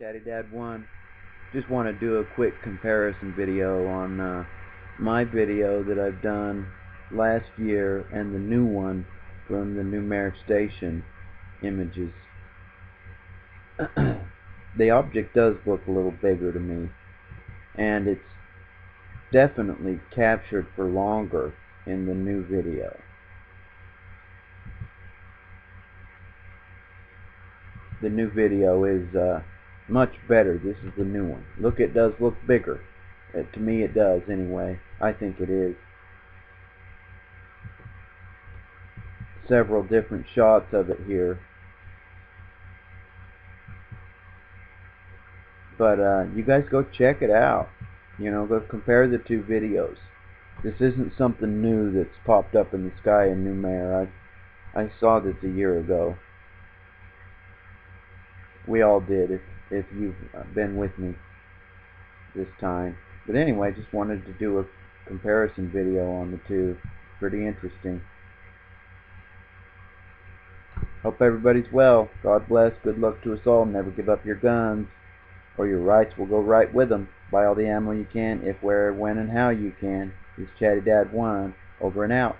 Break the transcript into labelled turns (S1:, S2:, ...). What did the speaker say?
S1: Chaddy Dad 1. Just want to do a quick comparison video on uh, my video that I've done last year and the new one from the Neumayer station images. the object does look a little bigger to me and it's definitely captured for longer in the new video. The new video is uh, much better. This is the new one. Look, it does look bigger. Uh, to me it does anyway. I think it is. Several different shots of it here. But uh, you guys go check it out. You know, go compare the two videos. This isn't something new that's popped up in the sky in Neumayer. I, I saw this a year ago. We all did, if, if you've uh, been with me this time. But anyway, just wanted to do a comparison video on the two. Pretty interesting. Hope everybody's well. God bless. Good luck to us all. Never give up your guns, or your rights will go right with them. Buy all the ammo you can, if, where, when, and how you can. This Chaddy Dad 1, over and out.